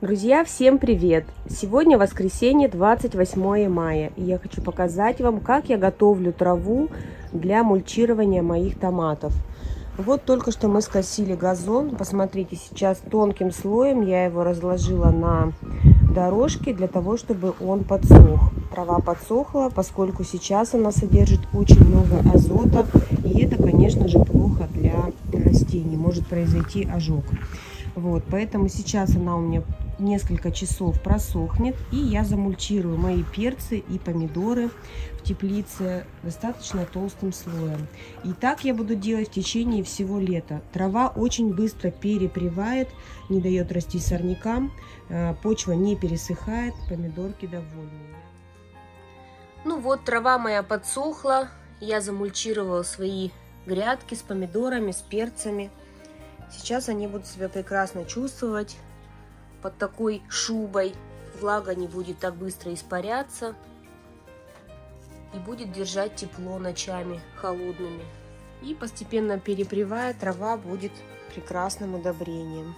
Друзья, всем привет! Сегодня воскресенье, 28 мая, и я хочу показать вам, как я готовлю траву для мульчирования моих томатов. Вот только что мы скосили газон, посмотрите, сейчас тонким слоем я его разложила на дорожке для того, чтобы он подсох. Трава подсохла, поскольку сейчас она содержит очень много азота, и это, конечно же, плохо для растений, может произойти ожог. Вот, поэтому сейчас она у меня несколько часов просохнет, и я замульчирую мои перцы и помидоры в теплице достаточно толстым слоем. И так я буду делать в течение всего лета. Трава очень быстро перепревает, не дает расти сорнякам, э, почва не пересыхает, помидорки довольны. Ну вот, трава моя подсохла, я замульчировала свои грядки с помидорами, с перцами. Сейчас они будут себя прекрасно чувствовать под такой шубой. Влага не будет так быстро испаряться и будет держать тепло ночами холодными. И постепенно перепревая, трава будет прекрасным удобрением.